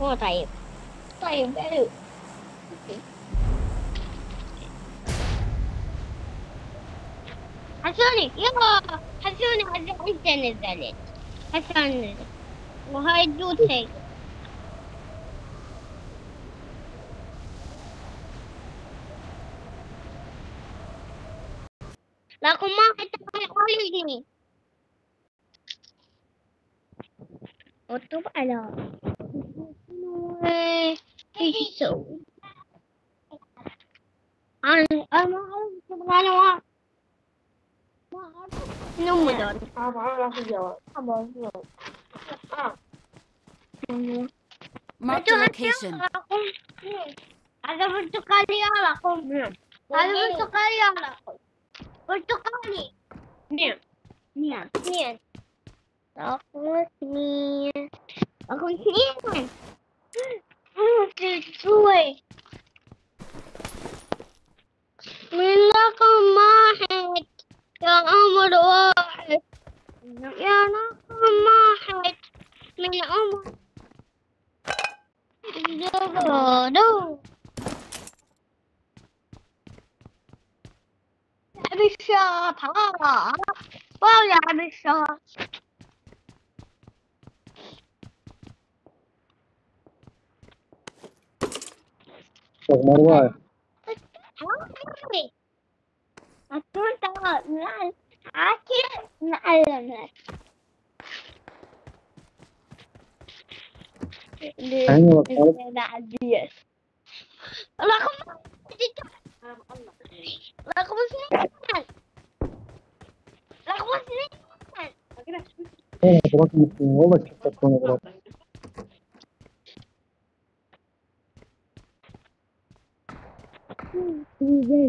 هو طيب طيب حلو حسوني يلا حسوني حسوني نزلت حسون نزل وهاي دوتي لكن ما حتى يقولني اكتب على way. He's. I'm, I'm, I'm, não mudar. Ah, vai lá fazer. Tá bom, viu? Mark the location. Ada bertukali ala kau. Ada bertukali ala kau. Bertukali. Nia. Nia. Nia. Aku nia. Aku nia. اثنين شوي من رقم واحد يا عمر واحد يا رقم واحد من عمر زرادو لعب الشاط ها ولعب الشاط شيخ مروان عاكل نعلمك أيوة طيب. بعديش رقم رقم اثنين رقم اثنين والله رقم اثنين والله كيف تكون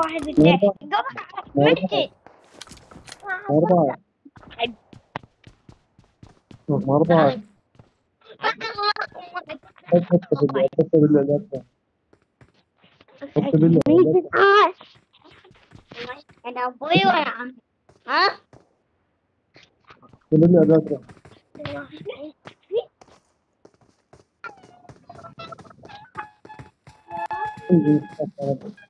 واحد اثنين مسجد مرضى مرضى حتى بالله حتى بالله انا ابوي ولا عمي ها؟ قول لي اذاكر Thank you.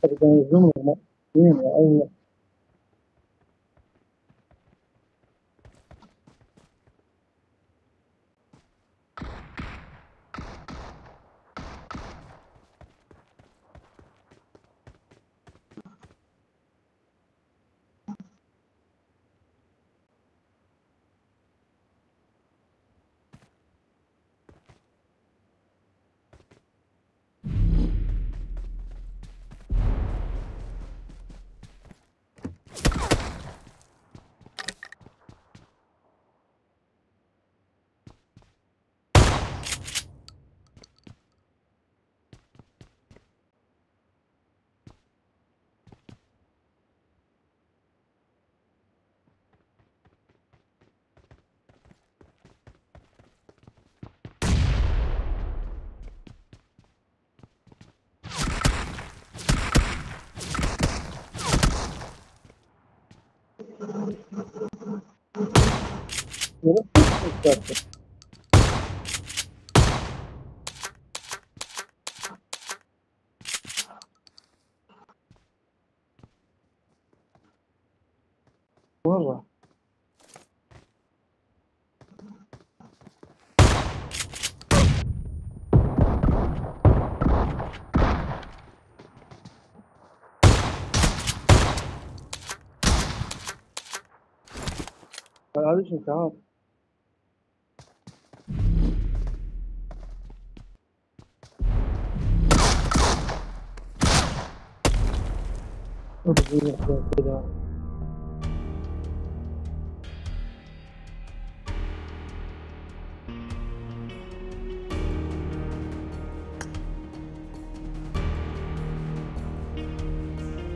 他就跟用了什么，因为没有，哎呀，yapıyorum. Valla. Kardeşim tamam. Mini xe